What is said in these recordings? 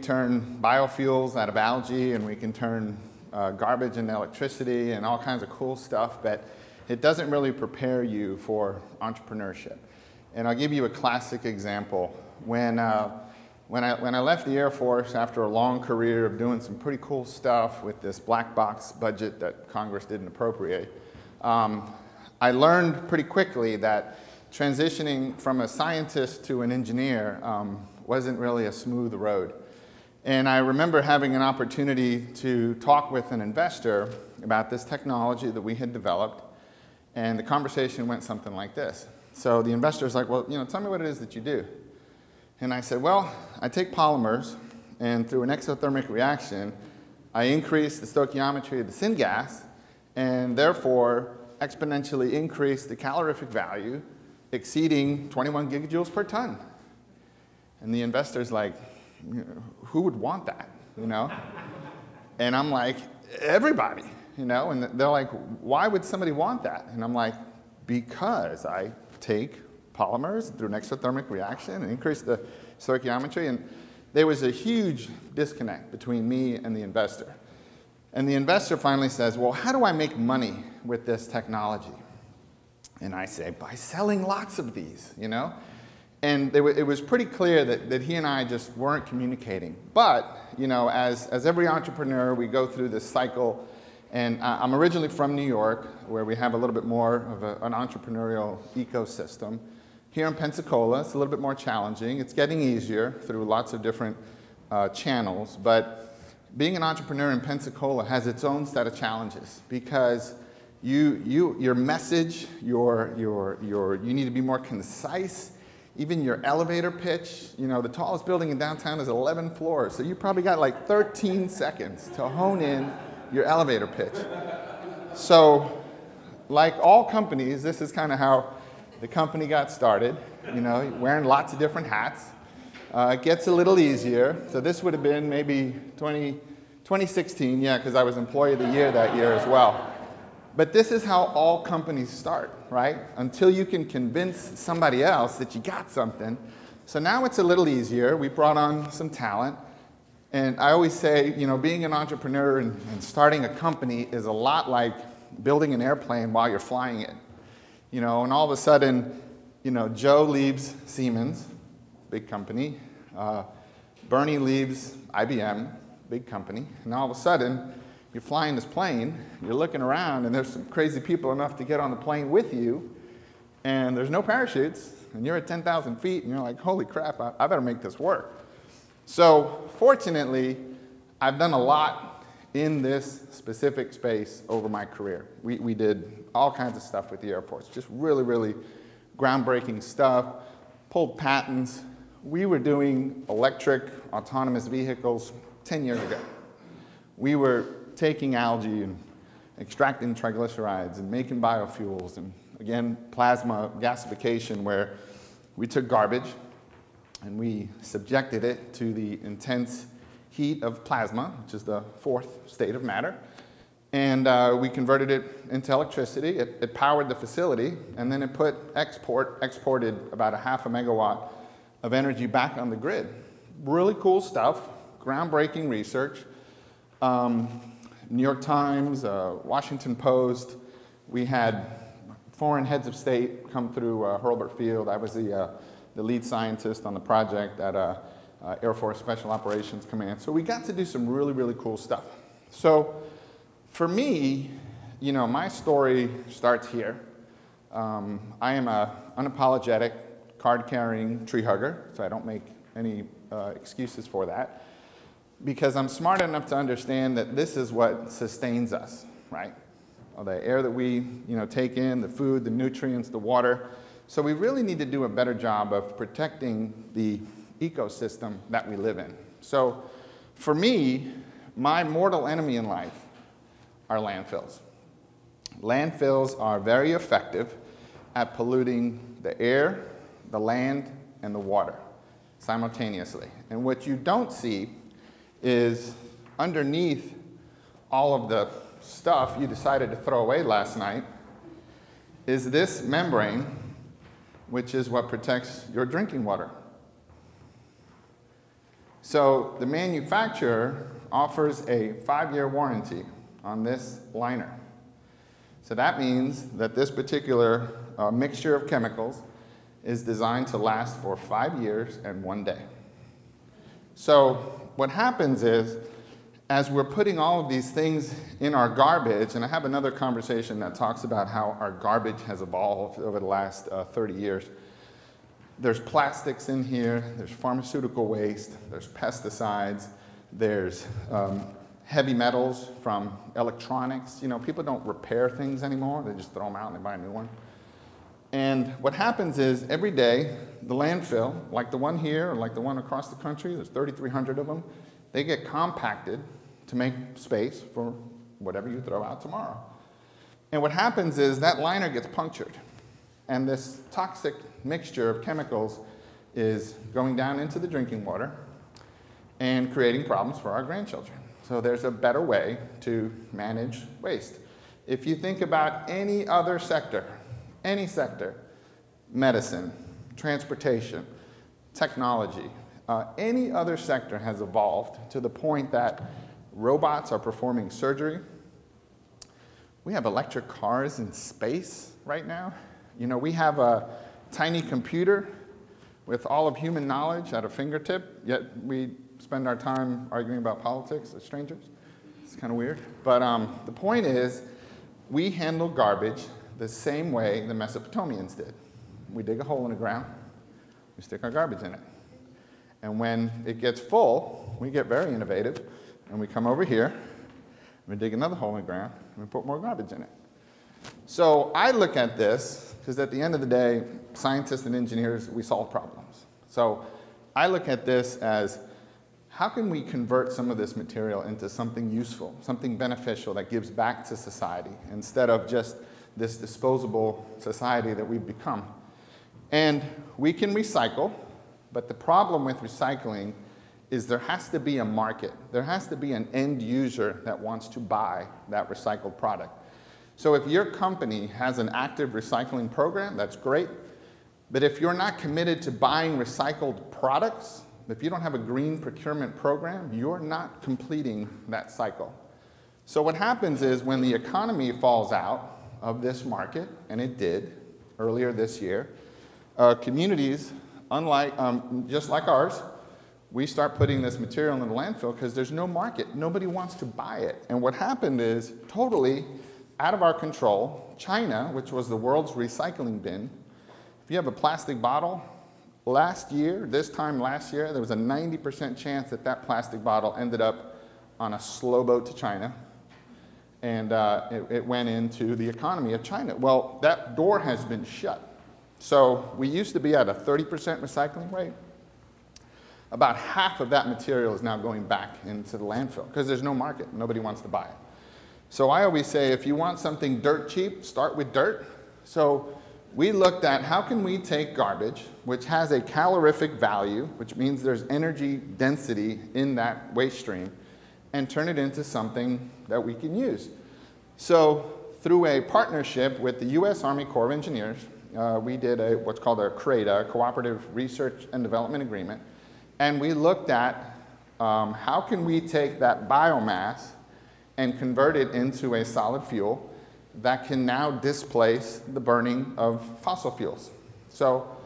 turn biofuels out of algae and we can turn uh, garbage into electricity and all kinds of cool stuff, but it doesn't really prepare you for entrepreneurship. And I'll give you a classic example. When, uh, when, I, when I left the Air Force after a long career of doing some pretty cool stuff with this black box budget that Congress didn't appropriate, um, I learned pretty quickly that transitioning from a scientist to an engineer um, wasn't really a smooth road. And I remember having an opportunity to talk with an investor about this technology that we had developed. And the conversation went something like this. So the investor is like, well, you know, tell me what it is that you do. And I said, well, I take polymers, and through an exothermic reaction, I increase the stoichiometry of the syngas, and therefore exponentially increase the calorific value exceeding 21 gigajoules per ton. And the investor's like, who would want that, you know? and I'm like, everybody, you know? And they're like, why would somebody want that? And I'm like, because I take polymers through an exothermic reaction and increase the stoichiometry. And there was a huge disconnect between me and the investor. And the investor finally says, well, how do I make money with this technology? And I say, by selling lots of these, you know? And it was pretty clear that, that he and I just weren't communicating. But, you know, as, as every entrepreneur, we go through this cycle. And I'm originally from New York, where we have a little bit more of a, an entrepreneurial ecosystem. Here in Pensacola, it's a little bit more challenging. It's getting easier through lots of different uh, channels. But being an entrepreneur in Pensacola has its own set of challenges because you, you, your message, your, your, your, you need to be more concise even your elevator pitch, you know, the tallest building in downtown is 11 floors, so you probably got like 13 seconds to hone in your elevator pitch. So, like all companies, this is kind of how the company got started, you know, wearing lots of different hats. Uh, it gets a little easier. So this would have been maybe 20, 2016, yeah, because I was Employee of the Year that year as well. But this is how all companies start, right? Until you can convince somebody else that you got something. So now it's a little easier. We brought on some talent. And I always say, you know, being an entrepreneur and, and starting a company is a lot like building an airplane while you're flying it. You know, and all of a sudden, you know, Joe leaves Siemens, big company. Uh, Bernie leaves IBM, big company. And all of a sudden, you're flying this plane, you're looking around, and there's some crazy people enough to get on the plane with you, and there's no parachutes, and you're at 10,000 feet, and you're like, holy crap, I, I better make this work. So, fortunately, I've done a lot in this specific space over my career. We, we did all kinds of stuff with the Air Force, just really, really groundbreaking stuff, pulled patents. We were doing electric autonomous vehicles 10 years ago. We were taking algae and extracting triglycerides and making biofuels and again plasma gasification where we took garbage and we subjected it to the intense heat of plasma, which is the fourth state of matter. And uh, we converted it into electricity. It, it, powered the facility, and then it put export, exported about a half a megawatt of energy back on the grid. Really cool stuff, groundbreaking research. Um, New York Times, uh, Washington Post. We had foreign heads of state come through uh, Hurlburt Field. I was the, uh, the lead scientist on the project at uh, uh, Air Force Special Operations Command. So we got to do some really, really cool stuff. So for me, you know, my story starts here. Um, I am an unapologetic, card-carrying tree hugger, so I don't make any excuses for that because I'm smart enough to understand that this is what sustains us, right? All the air that we you know, take in, the food, the nutrients, the water. So we really need to do a better job of protecting the ecosystem that we live in. So for me, my mortal enemy in life are landfills. Landfills are very effective at polluting the air, the land, and the water simultaneously. And what you don't see is underneath all of the stuff you decided to throw away last night is this membrane, which is what protects your drinking water. So the manufacturer offers a five-year warranty on this liner. So that means that this particular uh, mixture of chemicals is designed to last for five years and one day. So what happens is, as we're putting all of these things in our garbage, and I have another conversation that talks about how our garbage has evolved over the last uh, 30 years. There's plastics in here, there's pharmaceutical waste, there's pesticides, there's um, heavy metals from electronics. You know, people don't repair things anymore, they just throw them out and they buy a new one. And what happens is every day, the landfill, like the one here or like the one across the country, there's 3,300 of them, they get compacted to make space for whatever you throw out tomorrow. And what happens is that liner gets punctured, and this toxic mixture of chemicals is going down into the drinking water and creating problems for our grandchildren. So there's a better way to manage waste. If you think about any other sector, any sector, medicine, transportation, technology, uh, any other sector has evolved to the point that robots are performing surgery. We have electric cars in space right now. You know, we have a tiny computer with all of human knowledge at a fingertip, yet we spend our time arguing about politics as strangers. It's kind of weird. But um, the point is, we handle garbage the same way the Mesopotamians did. We dig a hole in the ground, we stick our garbage in it. And when it gets full, we get very innovative and we come over here, and we dig another hole in the ground, and we put more garbage in it. So I look at this, because at the end of the day, scientists and engineers, we solve problems. So I look at this as how can we convert some of this material into something useful, something beneficial that gives back to society instead of just this disposable society that we've become. And we can recycle, but the problem with recycling is there has to be a market. There has to be an end user that wants to buy that recycled product. So if your company has an active recycling program, that's great. But if you're not committed to buying recycled products, if you don't have a green procurement program, you're not completing that cycle. So what happens is when the economy falls out of this market, and it did earlier this year, uh, communities, unlike, um, just like ours, we start putting this material in the landfill because there's no market. Nobody wants to buy it. And what happened is, totally out of our control, China, which was the world's recycling bin, if you have a plastic bottle, last year, this time last year, there was a 90% chance that that plastic bottle ended up on a slow boat to China. And uh, it, it went into the economy of China. Well, that door has been shut. So we used to be at a 30% recycling rate about half of that material is now going back into the landfill because there's no market. Nobody wants to buy it. So I always say if you want something dirt cheap, start with dirt. So we looked at how can we take garbage, which has a calorific value, which means there's energy density in that waste stream, and turn it into something that we can use. So through a partnership with the U.S. Army Corps of Engineers, uh, we did a, what's called a CRADA, a Cooperative Research and Development Agreement, and we looked at um, how can we take that biomass and convert it into a solid fuel that can now displace the burning of fossil fuels. So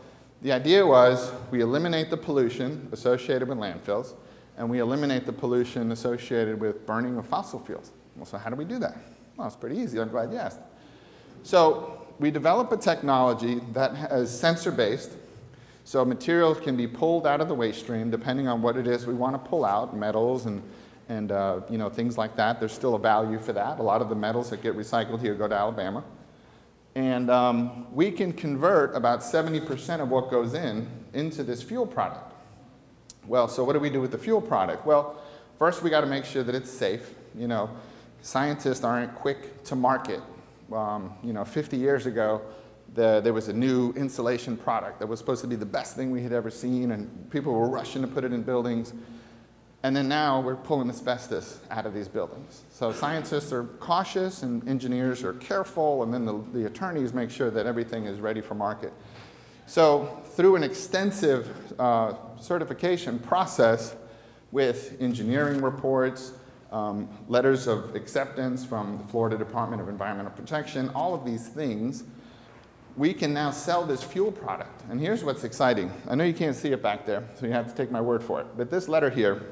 the idea was we eliminate the pollution associated with landfills and we eliminate the pollution associated with burning of fossil fuels. Well, so how do we do that? Well, it's pretty easy. I'm glad you asked. So we develop a technology that is sensor-based so materials can be pulled out of the waste stream depending on what it is we want to pull out, metals and, and uh, you know, things like that. There's still a value for that. A lot of the metals that get recycled here go to Alabama. And um, we can convert about 70% of what goes in into this fuel product. Well, so what do we do with the fuel product? Well, first we got to make sure that it's safe. You know, scientists aren't quick to market. Um, you know, 50 years ago, the, there was a new insulation product that was supposed to be the best thing we had ever seen, and people were rushing to put it in buildings. And then now we're pulling asbestos out of these buildings. So scientists are cautious and engineers are careful, and then the, the attorneys make sure that everything is ready for market. So through an extensive uh, certification process, with engineering reports, um, letters of acceptance from the Florida Department of Environmental Protection, all of these things, we can now sell this fuel product. And here's what's exciting. I know you can't see it back there, so you have to take my word for it. But this letter here,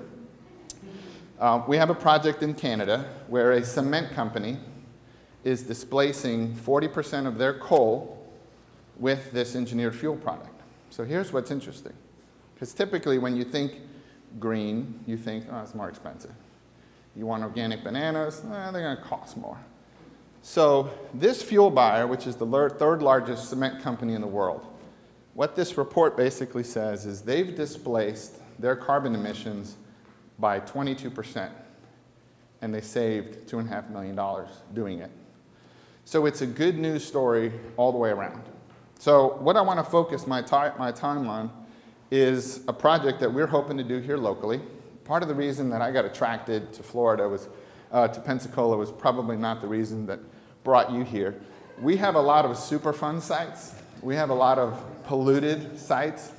uh, we have a project in Canada where a cement company is displacing 40% of their coal with this engineered fuel product. So here's what's interesting. Because typically when you think green, you think, oh, it's more expensive. You want organic bananas, eh, they're going to cost more. So this fuel buyer, which is the third largest cement company in the world, what this report basically says is they've displaced their carbon emissions by 22%, and they saved $2.5 million doing it. So it's a good news story all the way around. So what I want to focus my, my time on is a project that we're hoping to do here locally. Part of the reason that I got attracted to Florida was, uh, to Pensacola was probably not the reason that brought you here. We have a lot of Superfund sites. We have a lot of polluted sites.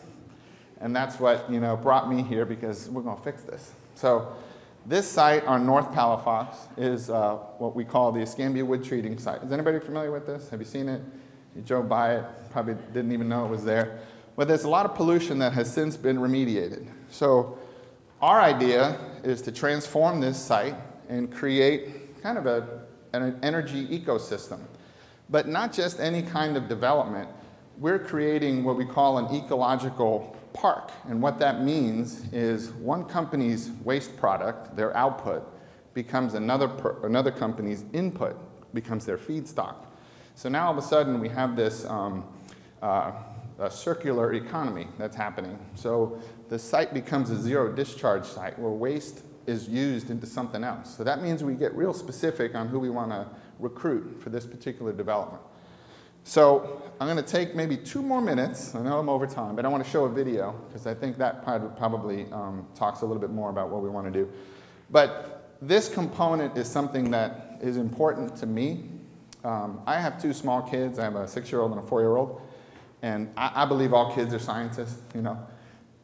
And that's what you know, brought me here because we're going to fix this. So this site on North Palafox is uh, what we call the Escambia Wood Treating Site. Is anybody familiar with this? Have you seen it? You drove by it, probably didn't even know it was there. But there's a lot of pollution that has since been remediated. So our idea is to transform this site and create kind of a, an energy ecosystem. But not just any kind of development. We're creating what we call an ecological park. And what that means is one company's waste product, their output, becomes another, another company's input, becomes their feedstock. So now all of a sudden we have this um, uh, a circular economy that's happening. So the site becomes a zero discharge site where waste is used into something else. So that means we get real specific on who we want to recruit for this particular development. So I'm going to take maybe two more minutes. I know I'm over time, but I want to show a video because I think that probably um, talks a little bit more about what we want to do. But this component is something that is important to me. Um, I have two small kids. I have a six-year-old and a four-year-old. And I, I, believe all kids are scientists, you know.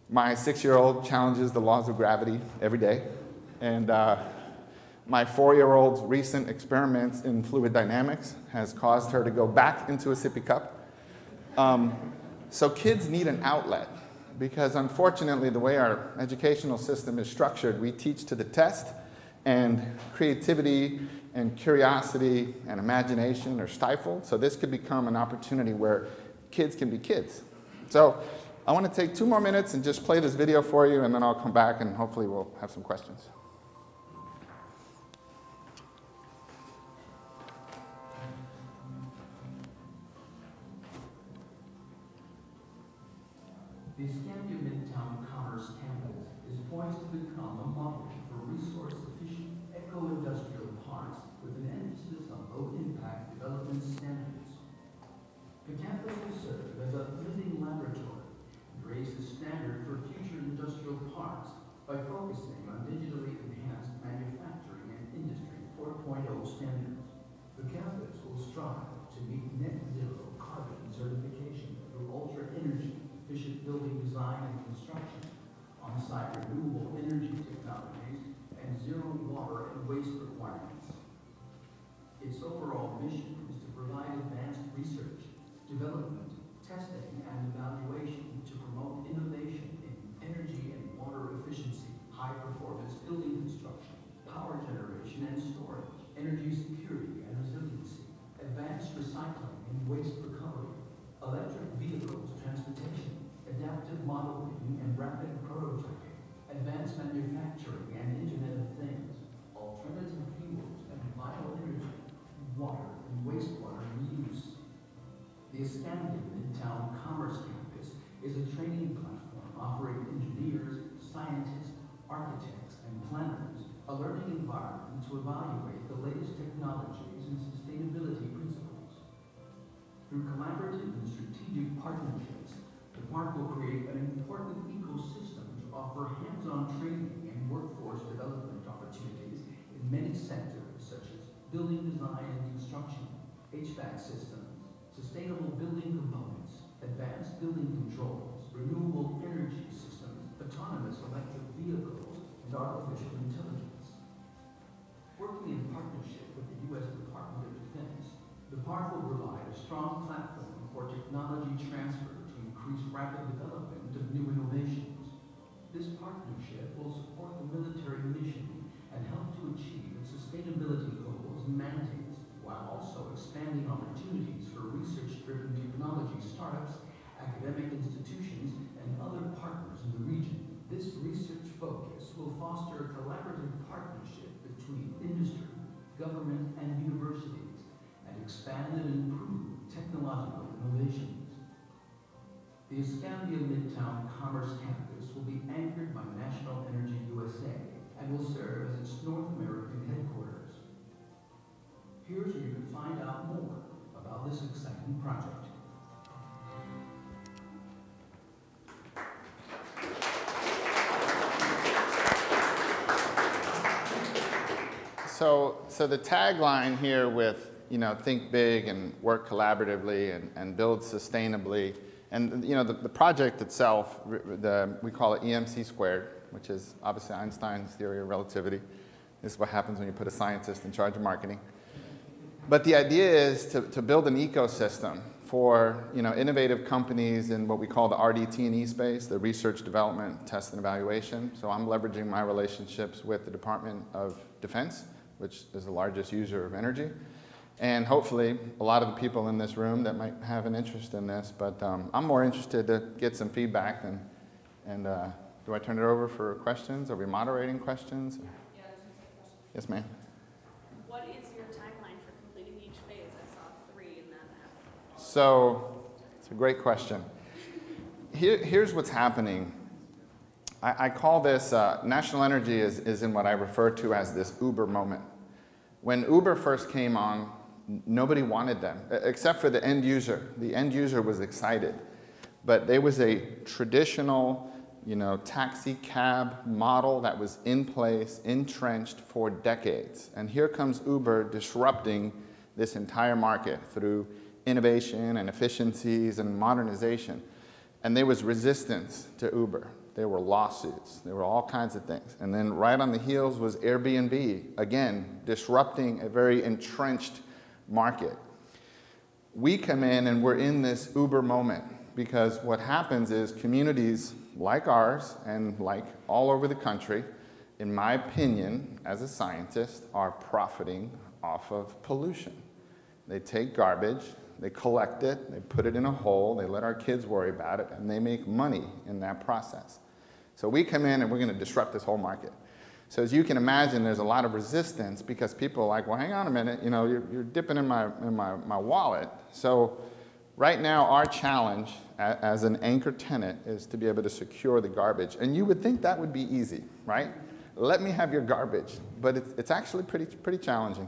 My six-year-old challenges the laws of gravity every day. And uh, my four-year-old's recent experiments in fluid dynamics has caused her to go back into a sippy cup. Um, so kids need an outlet because unfortunately the way our educational system is structured, we teach to the test and creativity and curiosity and imagination are stifled. So this could become an opportunity where kids can be kids. So I want to take two more minutes and just play this video for you and then I'll come back and hopefully we'll have some questions. The advanced manufacturing and Internet of Things, alternative fuels and bioenergy, water and wastewater reuse. The Escambia Midtown Commerce Campus is a training platform offering engineers, scientists, architects, and planners a learning environment to evaluate the latest technologies and sustainability principles. Through collaborative and strategic partnerships, the park will create an important offer hands-on training and workforce development opportunities in many sectors such as building design and construction, HVAC systems, sustainable building components, advanced building controls, renewable energy systems, autonomous electric vehicles, and artificial intelligence. Working in partnership with the U.S. Department of Defense, the park will provide a strong platform for technology transfer to increase rapid development of new innovations. This partnership will support the military mission and help to achieve its sustainability goals and mandates, while also expanding opportunities for research-driven technology startups, academic institutions, and other partners in the region. This research focus will foster a collaborative partnership between industry, government, and universities, and expand and improve technological innovations. The Escambia Midtown Commerce Campus will be anchored by National Energy USA and will serve as its North American headquarters. Here's where you can find out more about this exciting project. So, so the tagline here with, you know, think big and work collaboratively and, and build sustainably, and, you know, the, the project itself, the, we call it EMC squared, which is obviously Einstein's theory of relativity. This is what happens when you put a scientist in charge of marketing. But the idea is to, to build an ecosystem for you know, innovative companies in what we call the RDT&E space, the research, development, test, and evaluation. So I'm leveraging my relationships with the Department of Defense, which is the largest user of energy, and hopefully a lot of the people in this room that might have an interest in this. But um, I'm more interested to get some feedback than, and uh, do I turn it over for questions? Are we moderating questions? Yeah, there's a question. Yes, ma'am. What is your timeline for completing each phase? I saw three in that map. So it's a great question. Here, here's what's happening. I, I call this, uh, national energy is, is in what I refer to as this Uber moment. When Uber first came on, nobody wanted them, except for the end user. The end user was excited. But there was a traditional, you know, taxi cab model that was in place, entrenched for decades. And here comes Uber disrupting this entire market through innovation and efficiencies and modernization. And there was resistance to Uber. There were lawsuits. There were all kinds of things. And then right on the heels was Airbnb, again, disrupting a very entrenched market. We come in and we're in this Uber moment because what happens is communities like ours and like all over the country, in my opinion, as a scientist, are profiting off of pollution. They take garbage, they collect it, they put it in a hole, they let our kids worry about it, and they make money in that process. So we come in and we're going to disrupt this whole market. So as you can imagine, there's a lot of resistance because people are like, well, hang on a minute, you know, you're, you're dipping in my, in my, my wallet. So right now, our challenge as an anchor tenant is to be able to secure the garbage. And you would think that would be easy, right? Let me have your garbage. But it's, it's actually pretty, pretty challenging.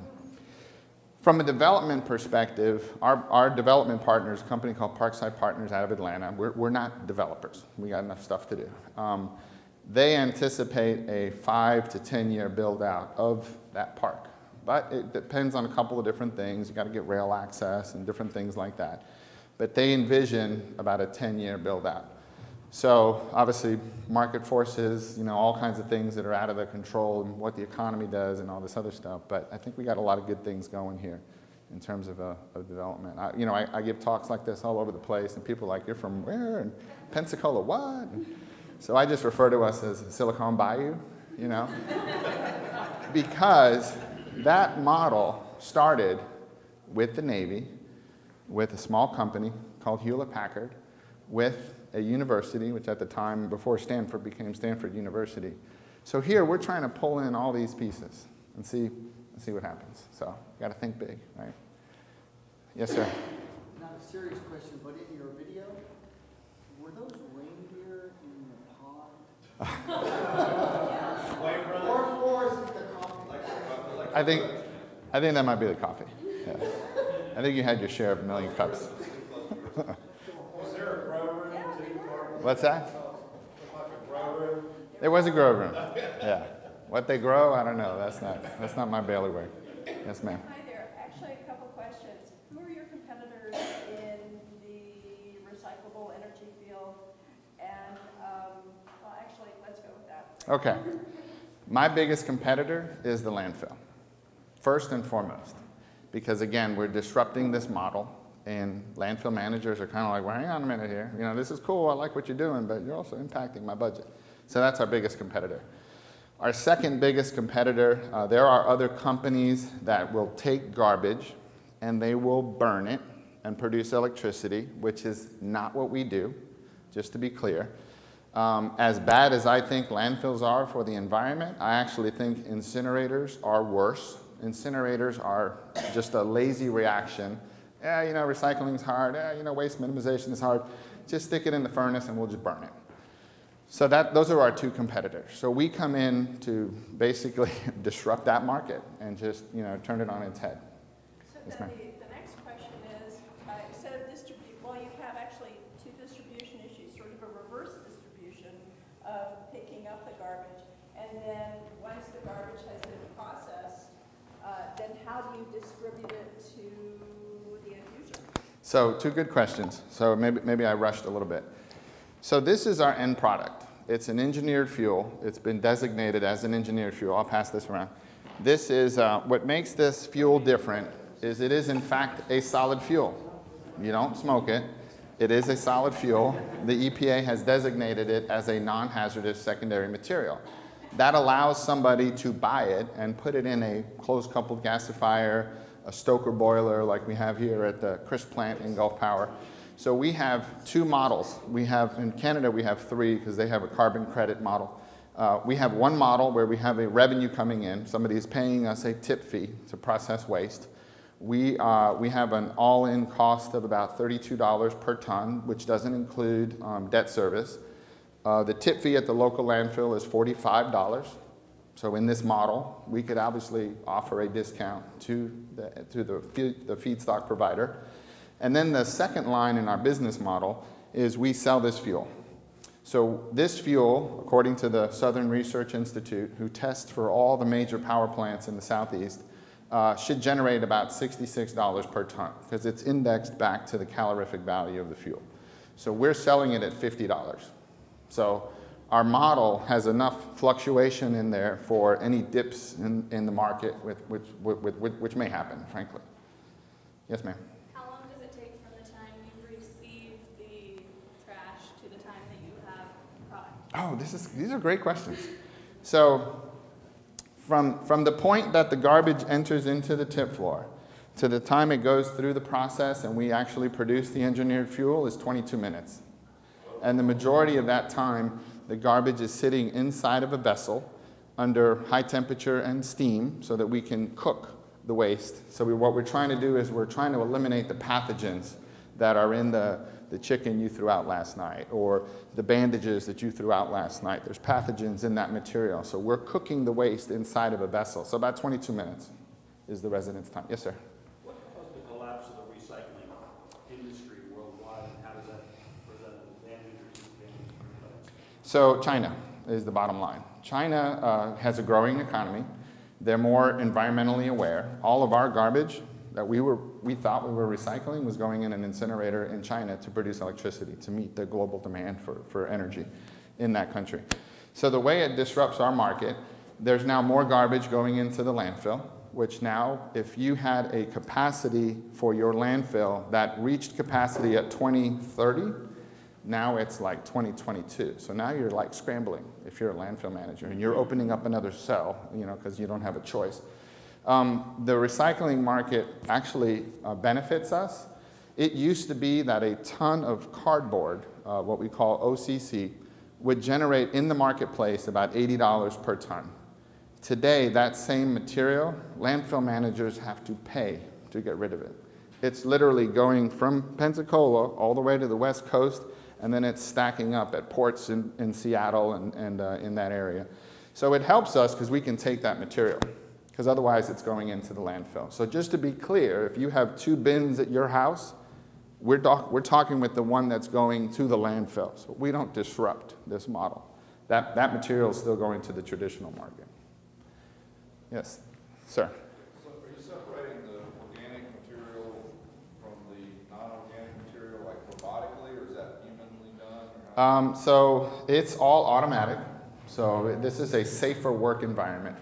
From a development perspective, our, our development partners, a company called Parkside Partners out of Atlanta, we're, we're not developers. We got enough stuff to do. Um, they anticipate a five to 10 year build out of that park. But it depends on a couple of different things. You got to get rail access and different things like that. But they envision about a 10 year build out. So obviously, market forces, you know, all kinds of things that are out of their control and what the economy does and all this other stuff. But I think we got a lot of good things going here in terms of, uh, of development. I, you know, I, I give talks like this all over the place, and people are like, "You're from where?" and Pensacola, what? And so I just refer to us as Silicon Bayou, you know, because that model started with the Navy, with a small company called Hewlett Packard, with a university, which at the time, before Stanford became Stanford University. So here we're trying to pull in all these pieces and see, and see what happens. So you got to think big, right? Yes, sir. Not a serious question, but in your video, were those reindeer in the pond? Or, or is it the coffee? I think, I think that might be the coffee. Yeah. I think you had your share of a million cups. Was there a grow room? What's that? Like a grow room? There was a grow room. Yeah. What they grow, I don't know. That's not, that's not my bailiwick. Yes, ma'am. Hi there. Actually, a couple questions. Who are your competitors in the recyclable energy field? And, um, well, actually, let's go with that. Okay. My biggest competitor is the landfill, first and foremost, because again, we're disrupting this model, and landfill managers are kind of like, well, hang on a minute here. You know, this is cool, I like what you're doing, but you're also impacting my budget. So that's our biggest competitor. Our second biggest competitor, uh, there are other companies that will take garbage and they will burn it and produce electricity, which is not what we do, just to be clear. Um, as bad as I think landfills are for the environment, I actually think incinerators are worse. Incinerators are just a lazy reaction. Yeah, you know, recycling's hard. Yeah, you know, waste minimization is hard. Just stick it in the furnace and we'll just burn it. So that, those are our two competitors. So we come in to basically disrupt that market and just, you know, turn it on its head. So Yes, then ma'am. the, the next question is, uh, instead of distribute, well, you have actually two distribution issues, sort of a reverse distribution of picking up the garbage. And then, once the garbage has been processed, uh, then how do you distribute it to the end user? So two good questions. So maybe, maybe I rushed a little bit. So this is our end product. It's an engineered fuel. It's been designated as an engineered fuel. I'll pass this around. This is, uh, what makes this fuel different is it is in fact a solid fuel. You don't smoke it. It is a solid fuel. The EPA has designated it as a non-hazardous secondary material. That allows somebody to buy it and put it in a closed coupled gasifier, a stoker boiler like we have here at the Crist plant in Gulf Power. So we have two models. We have, in Canada, we have three because they have a carbon credit model. Uh, we have one model where we have a revenue coming in. Somebody is paying us a tip fee to process waste. We, uh, we have an all-in cost of about $32 per ton, which doesn't include um, debt service. Uh, the tip fee at the local landfill is $45. So in this model, we could obviously offer a discount to the, to the, the feedstock provider. And then the second line in our business model is we sell this fuel. So this fuel, according to the Southern Research Institute, who tests for all the major power plants in the southeast, uh, should generate about $66 per ton because it's indexed back to the calorific value of the fuel. So we're selling it at $50. So our model has enough fluctuation in there for any dips in, in the market, with, which, with, with, which may happen, frankly. Yes, ma'am. How long does it take from the time you receive the trash to the time that you have product? Oh, this is, these are great questions. So, from, from the point that the garbage enters into the tip floor to the time it goes through the process and we actually produce the engineered fuel is 22 minutes. And the majority of that time, the garbage is sitting inside of a vessel under high temperature and steam so that we can cook the waste. So we, what we're trying to do is we're trying to eliminate the pathogens that are in the, the chicken you threw out last night or the bandages that you threw out last night. There's pathogens in that material. So we're cooking the waste inside of a vessel. So about 22 minutes is the residence time. Yes, sir. What caused the collapse of the recycling industry worldwide, and how does that present an advantage or disadvantage for your place? So China is the bottom line. China uh, has a growing economy. They're more environmentally aware. All of our garbage that we, were, we thought we were recycling was going in an incinerator in China to produce electricity to meet the global demand for, for energy in that country. So the way it disrupts our market, there's now more garbage going into the landfill, which now, if you had a capacity for your landfill that reached capacity at 2030, now it's like 2022. So now you're like scrambling if you're a landfill manager and you're opening up another cell, you know, because you don't have a choice. Um, the recycling market actually uh, benefits us. It used to be that a ton of cardboard, uh, what we call OCC, would generate in the marketplace about $80 per ton. Today, that same material, landfill managers have to pay to get rid of it. It's literally going from Pensacola all the way to the West Coast, and then it's stacking up at ports in, in Seattle and, and uh, in that area. So it helps us because we can take that material, because otherwise it's going into the landfill. So just to be clear, if you have two bins at your house, we're, we're talking with the one that's going to the landfill. So we don't disrupt this model. That, that material is still going to the traditional market. Yes, sir. So are you separating the organic material from the non-organic material like robotically, or is that humanly done? or how- Um, so it's all automatic. So this is a safer work environment